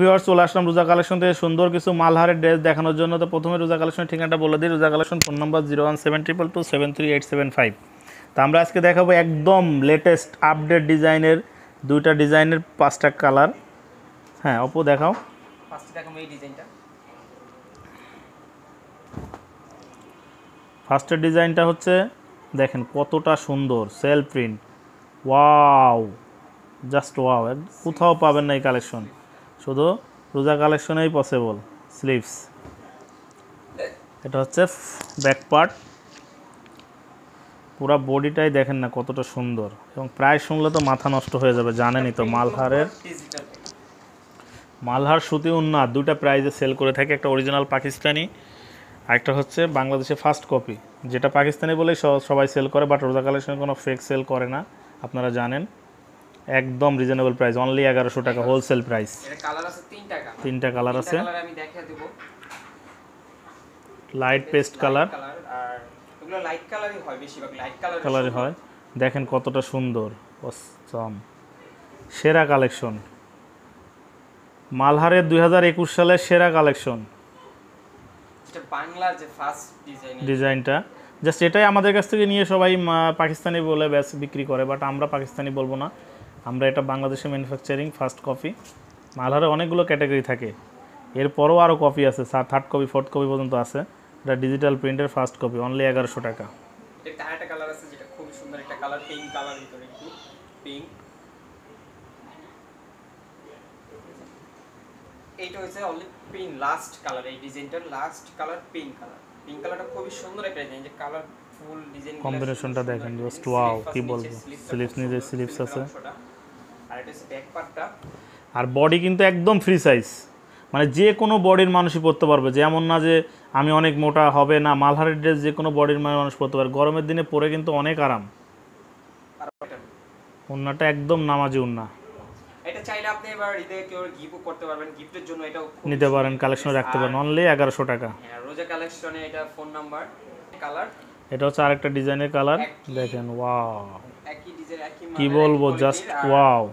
Viewers চলে আসলাম রোজা collection থেকে সুন্দর কিছু মালহারের ড্রেস দেখানোর জন্য। তো প্রথমে রোজা কালেকশনের ঠিকানাটা বলে দিই Roza collection phone number zero one seven triple two seven three eight seven five তো আমরা আজকে দেখাবো একদম লেটেস্ট আপডেট ডিজাইনের দুইটা ডিজাইনের পাঁচটা কালার হ্যাঁ অপো দেখাও। এই ডিজাইনটা ফার্স্টের ডিজাইনটা হচ্ছে দেখেন কতটা সুন্দর সেল প্রিন্ট ওয়াও জাস্ট ওয়াও কোথাও পাবেন না এই কালেকশন শুধু রোজা কালেকশনেই পসিবল স্লিভস এটা হচ্ছে ব্যাক পার্ট পুরো বডিটাই দেখেন না কতটা সুন্দর এবং প্রায় শুনলে তো মাথা নষ্ট হয়ে যাবে, জানেনই তো, মালহারের মালহার সুতি উন্নাত দুটা প্রাইজে সেল করে থাকে, একটা অরিজিনাল পাকিস্তানি, আরেকটা হচ্ছে বাংলাদেশে ফার্স্ট কপি যেটা পাকিস্তানি বলেই সবাই সেল করে বাট রোজা কালেকশন কোনো ফেক সেল করে না, আপনারা জানেন। একদম রিজনেবল প্রাইস অনলি এগারোশো টাকা হোলসেল প্রাইস তিনটা কালার আছে। লাইট পেস্ট কালার কালার কালারই হয় দেখেন কতটা সুন্দর। সেরা কালেকশন মালহারের দুই হাজার একুশ সালের সেরা কালেকশন ডিজাইনটা। জাস্ট এটাই আমাদের কাছ থেকে নিয়ে সবাই পাকিস্তানি বলে ব্যাস বিক্রি করে বাট আমরা পাকিস্তানি বলব না। আমরা এটা বাংলাদেশে ম্যানুফ্যাকচারিং ফার্স্ট কপি মালহারে অনেকগুলো ক্যাটাগরি থাকে। এরপরও আরও কপি আছে থার্ড কপি ফোর্থ কপি পর্যন্ত আছে। এটা ডিজিটাল প্রিন্টের ফার্স্ট কপি অনলি এগারোশো টাকা। কালার আছে যেটা খুবই সুন্দর একটা কালার পিঙ্ক কালার ভিতরে একটু পিঙ্ক এইটা হচ্ছে অনলি পিঙ্ক লাস্ট কালার এই ডিজাইনটার last colour pink colour pink কালারটা খুবই সুন্দর একটা ডিজাইন যে কালার ফুল ডিজাইন কম্বিনেশনটা দেখেন জাস্ট ওয়াও কি বলব? স্লিপস নিজে স্লিপস আছে। আর এটা হচ্ছে ব্যাক পার্টটা আর বডি কিন্তু একদম ফ্রি সাইজ মানে যে কোনো বডির মানুষই পরতে পারবে। যেমন না যে আমি অনেক মোটা হবে না মালহারের ড্রেস যে কোনো বডির মানুষ পরতে পারে। গরমের দিনে পরে কিন্তু অনেক আরাম। আর উন্নাটা একদম নামাজি উন্না এটা চাইলে আপনি এবার ঈদে কেউ গিফটও করতে পারবেন। গিফটের জন্য এটাও নিতে পারেন কালেকশনে রাখতে পারেন। অনলি এগারোশো টাকা। হ্যাঁ রোজা কালেকশনে এটা ফোন নাম্বার কালার এটা হচ্ছে আরেকটা ডিজাইনের কালার দেখেন ওয়াও একই কি বলব? জাস্ট ওয়াও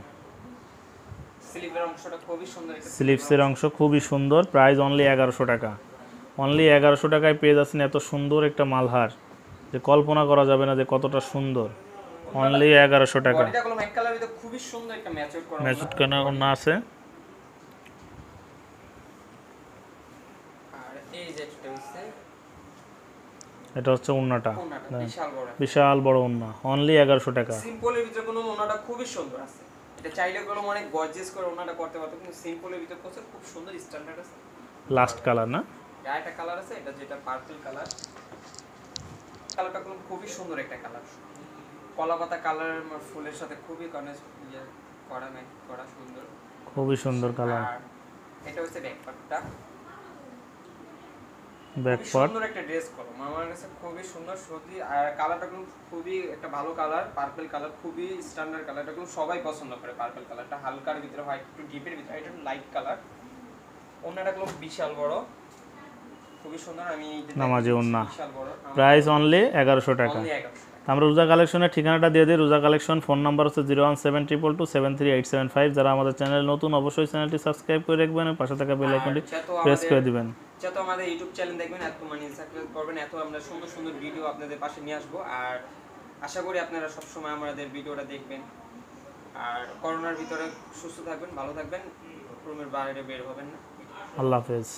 স্লিপসের অংশ খুবই সুন্দর। প্রাইস অনলি এগারোশো টাকা। অনলি এগারোশো টাকায় পেয়ে যাচ্ছেন এত সুন্দর একটা মালহার। যে কল্পনা করা যাবে না যে কতটা সুন্দর। অনলি এগারোশো টাকা। ম্যাচুট কেনা আছে? এই যে এটা হচ্ছে উন্নাটা। বিশাল বড়। বিশাল বড় উন্না অনলি এগারোশো টাকা। সিম্পলের ভিতরে কোনো ওনাটা খুবই সুন্দর আছে। এটা চাইলে কোনো অনেক গর্জিয়াস করে ওনাটা করতে পারতো কিন্তু সিম্পলের ভিতরে করছে খুব সুন্দর স্ট্যান্ডার্ড আছে। লাস্ট কালার না? একটা কালার আছে এটা যেটা পার্পল কালার কালারটা কোনো খুবই সুন্দর একটা কালার কলাপাতা কালার ফুলের সাথে খুবই কনে ইয়ে করা করা সুন্দর। খুবই সুন্দর কালার এটা হচ্ছে ব্যাক পার্টটা ব্যাক পার্ট সুন্দর একটা ড্রেস করো আমার কাছে খুবই সুন্দর সত্যি আর কালারটা কিন্তু খুবই একটা ভালো কালার পার্পল কালার খুবই স্ট্যান্ডার্ড কালার এটা কিন্তু সবাই পছন্দ করে পার্পল কালারটা হালকার ভিতরে হয় একটু ডিপের ভিতরে এটা লাইট কালার অন্যটা গুলো বিশাল বড়। খুবই সুন্দর আমি যে ওন্না। প্রাইস অনলি এগারোশো টাকা। 1100 টাকা। আমরা রোজা কালেকশনের ঠিকানাটা দিয়ে দিই। রোজা কালেকশন ফোন নাম্বার হচ্ছে zero one seven triple two seven three eight seven five যারা আমাদের চ্যানেল নতুন অবশ্যই চ্যানেলটি সাবস্ক্রাইব করে রাখবেন। পাশে থাকা বেল আইকনটি প্রেস করে দিবেন। যত আমাদের ইউটিউব চ্যানেল দেখবেন, এত মানে সাবস্ক্রাইব করবেন, এত আমরা সুন্দর সুন্দর ভিডিও আপনাদের পাশে নিয়ে আসব। আর আশা করি আপনারা সবসময় আমাদের ভিডিওটা দেখবেন। আর করোনার ভিতরে সুস্থ থাকবেন, ভালো থাকবেন, রুমের বাইরে বের হবেন না। আল্লাহ হাফেজ।